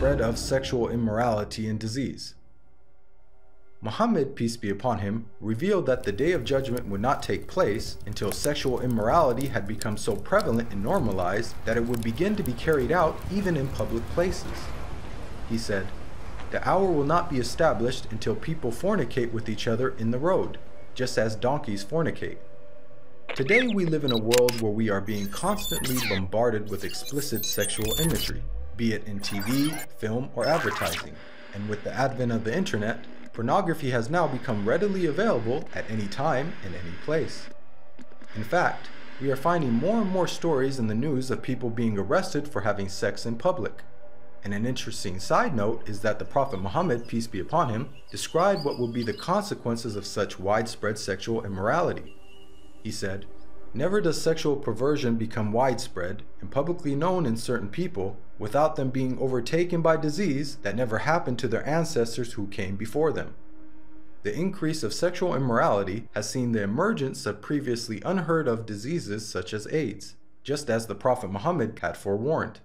spread of sexual immorality and disease. Muhammad, peace be upon him, revealed that the day of judgment would not take place until sexual immorality had become so prevalent and normalized that it would begin to be carried out even in public places. He said, The hour will not be established until people fornicate with each other in the road, just as donkeys fornicate. Today we live in a world where we are being constantly bombarded with explicit sexual imagery, be it in TV, film, or advertising. And with the advent of the internet, pornography has now become readily available at any time in any place. In fact, we are finding more and more stories in the news of people being arrested for having sex in public. And an interesting side note is that the Prophet Muhammad, peace be upon him, described what will be the consequences of such widespread sexual immorality. He said, Never does sexual perversion become widespread and publicly known in certain people without them being overtaken by disease that never happened to their ancestors who came before them. The increase of sexual immorality has seen the emergence of previously unheard of diseases such as AIDS, just as the Prophet Muhammad had forewarned.